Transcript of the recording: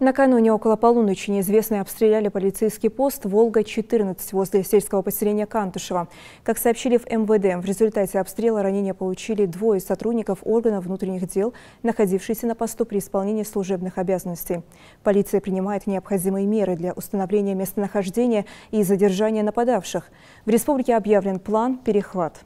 Накануне около полуночи неизвестные обстреляли полицейский пост «Волга-14» возле сельского поселения Кантышева. Как сообщили в МВД, в результате обстрела ранения получили двое сотрудников органов внутренних дел, находившиеся на посту при исполнении служебных обязанностей. Полиция принимает необходимые меры для установления местонахождения и задержания нападавших. В республике объявлен план «Перехват».